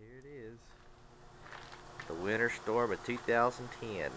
here it is. The winter storm of 2010.